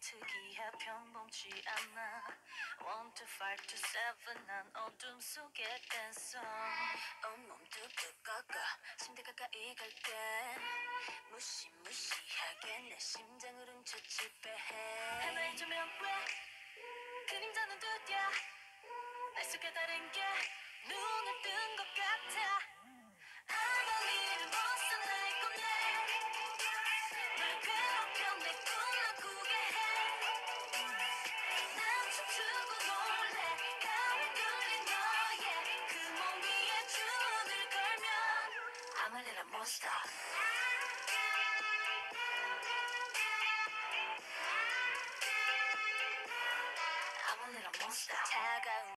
특이해 평범치 않아. One to five to seven. 난 어둠 속에 댄서. 온몸도 뜨겁고 침대 가까이 갈때 무시무시하게 내 심장을 훔쳐 지배해. 하나의 조명 왜 그림자는 두드려 날 속에 다른 게 눈을 뜬 것 같아? 아무 일은 벗어날 건데 널 괴롭혀 내 꿈 monster. I'm a little monster.